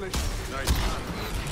worthless. Nice.